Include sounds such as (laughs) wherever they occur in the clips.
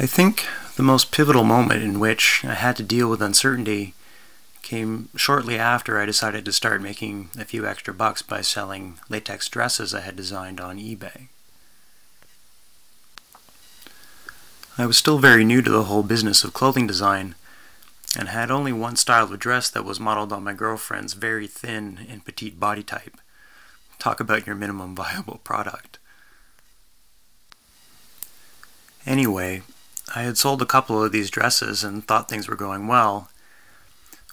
I think the most pivotal moment in which I had to deal with uncertainty came shortly after I decided to start making a few extra bucks by selling latex dresses I had designed on eBay. I was still very new to the whole business of clothing design and had only one style of dress that was modeled on my girlfriend's very thin and petite body type. Talk about your minimum (laughs) viable product. Anyway, I had sold a couple of these dresses and thought things were going well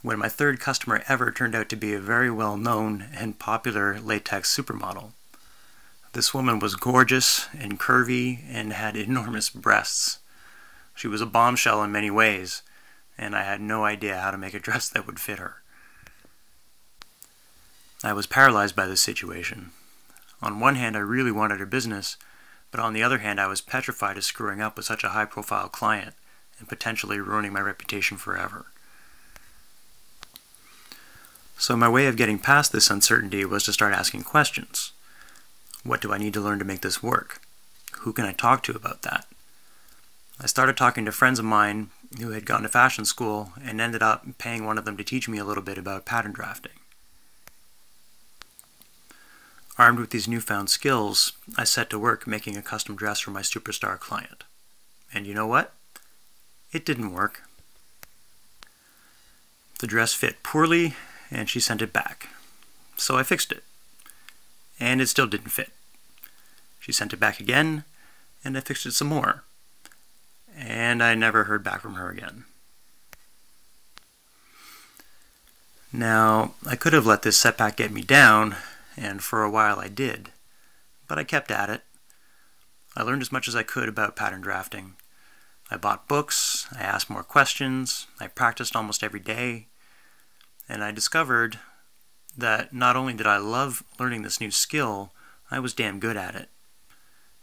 when my third customer ever turned out to be a very well known and popular latex supermodel. This woman was gorgeous and curvy and had enormous breasts. She was a bombshell in many ways, and I had no idea how to make a dress that would fit her. I was paralyzed by this situation. On one hand, I really wanted her business, but on the other hand, I was petrified of screwing up with such a high profile client and potentially ruining my reputation forever. So, my way of getting past this uncertainty was to start asking questions. What do I need to learn to make this work? Who can I talk to about that? I started talking to friends of mine who had gone to fashion school and ended up paying one of them to teach me a little bit about pattern drafting. Armed with these newfound skills, I set to work making a custom dress for my superstar client. And you know what? It didn't work. The dress fit poorly and she sent it back. So I fixed it. And it still didn't fit. She sent it back again, and I fixed it some more. And I never heard back from her again. Now, I could have let this setback get me down, and for a while I did, but I kept at it. I learned as much as I could about pattern drafting. I bought books, I asked more questions, I practiced almost every day, and I discovered that not only did I love learning this new skill, I was damn good at it.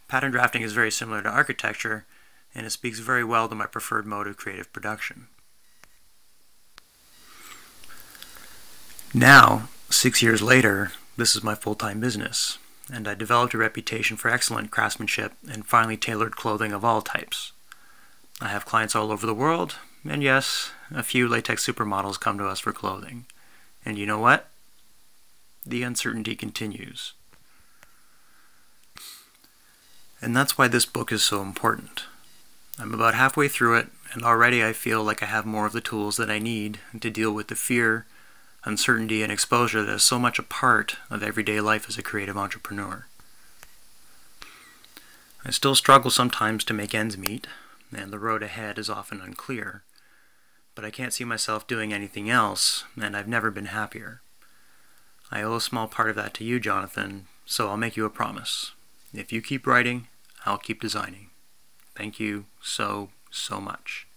Pattern drafting is very similar to architecture, and it speaks very well to my preferred mode of creative production. Now, six years later, this is my full-time business, and I developed a reputation for excellent craftsmanship and finely tailored clothing of all types. I have clients all over the world, and yes, a few latex supermodels come to us for clothing. And you know what? The uncertainty continues. And that's why this book is so important. I'm about halfway through it, and already I feel like I have more of the tools that I need to deal with the fear, uncertainty, and exposure that is so much a part of everyday life as a creative entrepreneur. I still struggle sometimes to make ends meet, and the road ahead is often unclear but I can't see myself doing anything else, and I've never been happier. I owe a small part of that to you, Jonathan, so I'll make you a promise. If you keep writing, I'll keep designing. Thank you so, so much.